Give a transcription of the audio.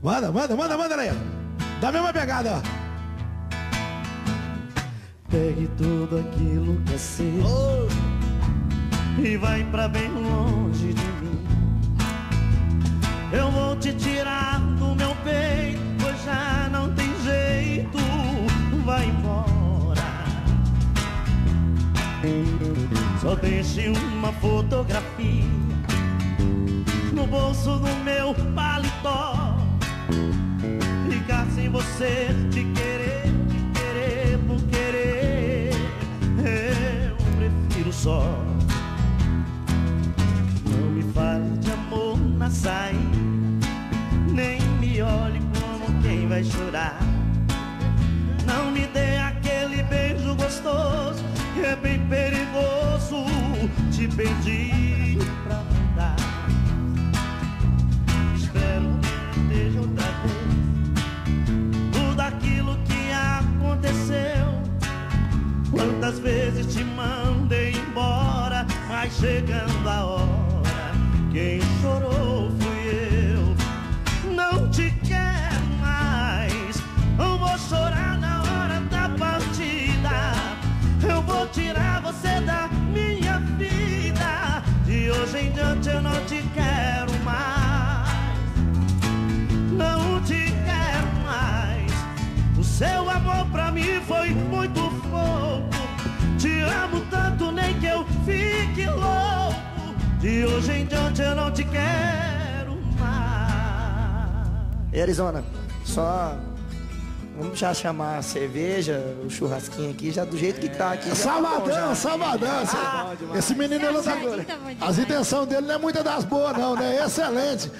Manda, manda, manda, manda. Dá a mesma pegada, ó. Pegue tudo aquilo que é seu oh. E vai pra bem longe de mim Eu vou te tirar do meu peito Pois já não tem jeito Vai embora Só deixe uma fotografia No bolso do meu paletó Não me fale de amor na saída, nem me olhe como quem vai chorar. Não me dê aquele beijo gostoso que é bem perigoso. Te pedi pra mandar. Quantas vezes te mandei embora, mas chegando a hora, quem chorou fui eu. Não te quero mais, não vou chorar na hora da partida. Eu vou tirar você da minha vida. De hoje em diante eu não te quero mais. Não te quero mais. O seu amor pra mim foi muito te De hoje em diante eu não te quero mais. E Arizona, só Vamos já chamar a cerveja, o churrasquinho aqui, já do jeito que tá aqui. Sabadão, sabadão. Ah, esse menino, ele tá... as intenções dele não é muita das boas, não, né? Excelente.